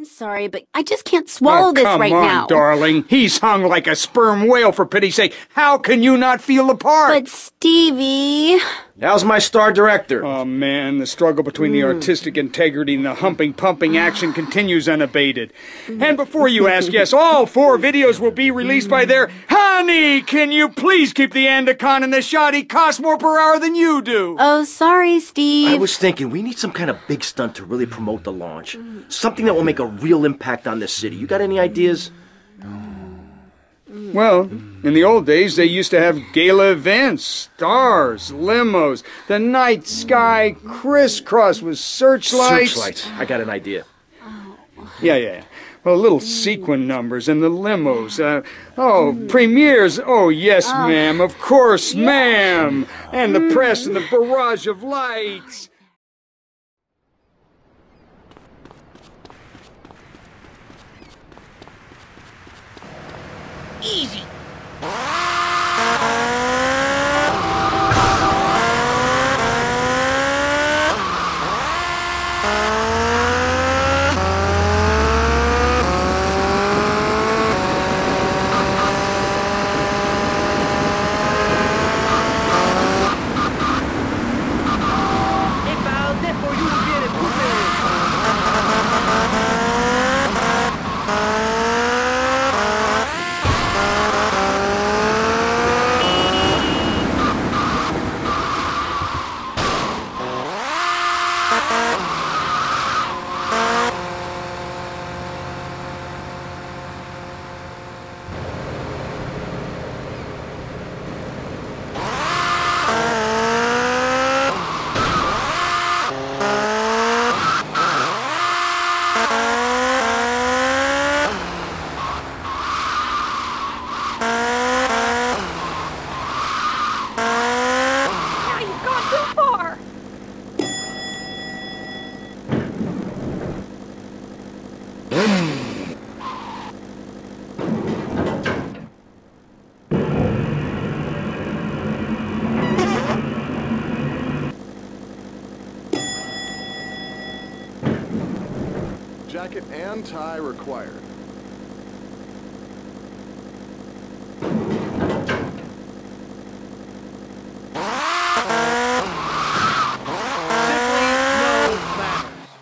I'm sorry, but I just can't swallow oh, this right on, now. darling. He's hung like a sperm whale, for pity's sake. How can you not feel the part? But Stevie... How's my star director? Oh, man, the struggle between the hmm. artistic integrity and the humping, pumping action continues unabated. And before you ask, yes, all four videos will be released by their... Honey, can you please keep the Andacon in the shot? He costs more per hour than you do. Oh, sorry, Steve. I was thinking we need some kind of big stunt to really promote the launch. Something that will make a real impact on this city. You got any ideas? Well, in the old days, they used to have gala events, stars, limos, the night sky crisscrossed with searchlights. Searchlights. I got an idea. Yeah, yeah. Well, little sequin numbers and the limos. Uh, oh, premieres. Oh, yes, ma'am. Of course, ma'am. And the press and the barrage of lights. Easy. And tie required. Simply no manners.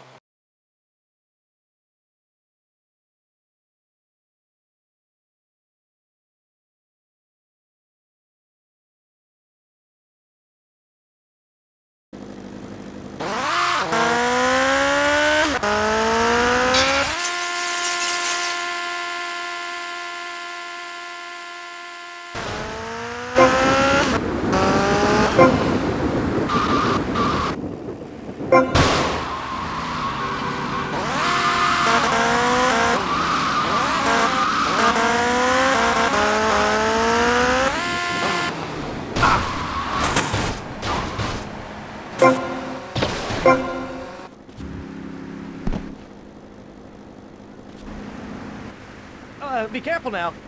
Uh, be careful now.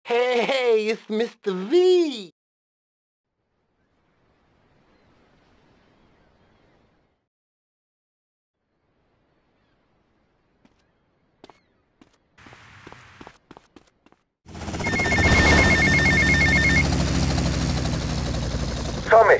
Hey, hey, it's Mr. V. Tommy,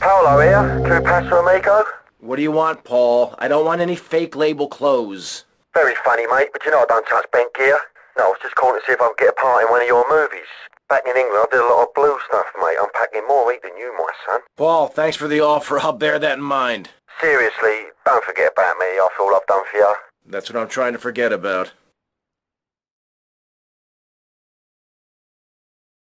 Paolo here, True Pastor Amico. What do you want, Paul? I don't want any fake label clothes. Very funny, mate, but you know I don't touch bent gear. No, I was just calling to see if I could get a part in one of your movies. Back in England, I did a lot of blue stuff, mate. I'm packing more heat than you, my son. Paul, thanks for the offer. I'll bear that in mind. Seriously, don't forget about me after all I've done for you. That's what I'm trying to forget about.